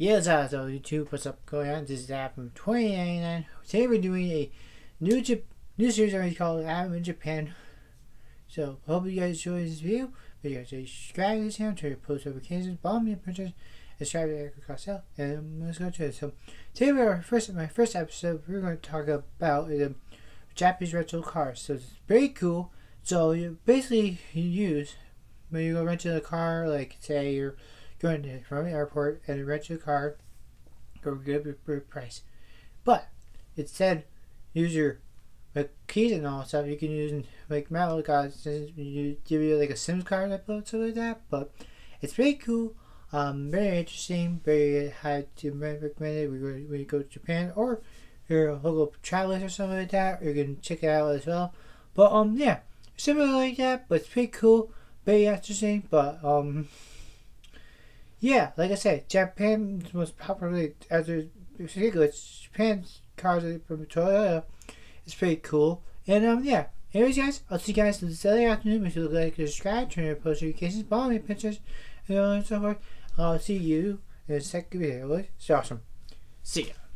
Yes, so YouTube, what's up going on? This is Adam from 2099. Today we're doing a new Jap new series already called Adam in Japan. So, hope you guys enjoy this video. Video, so subscribe to the channel, turn your post notifications, follow me on Pinterest, subscribe to Erika Costell, and let's go to it. So, today we are first, my first episode, we're going to talk about the Japanese rental cars. So, it's very cool. So, you basically you use when you go rent a car, like say you're going to from the airport and rent a car for a good price. But it said use your like keys and all stuff. You can use like metal cards. You give you like a Sims card, I put something like that. But it's very cool. Um, very interesting. Very high to recommend it when you go to Japan or you're local travelers or something like that. You can check it out as well. But um, yeah, similar like that. But it's pretty cool. Very interesting. But um yeah, like I said, Japan's most popular as a it's Japan's cars from Toyota. It's pretty cool. And um yeah. Anyways guys, I'll see you guys in the Saturday afternoon. If you look like subscribe, turn your post notifications, follow me pictures, and so forth. I'll see you in the second video. It's awesome. See ya.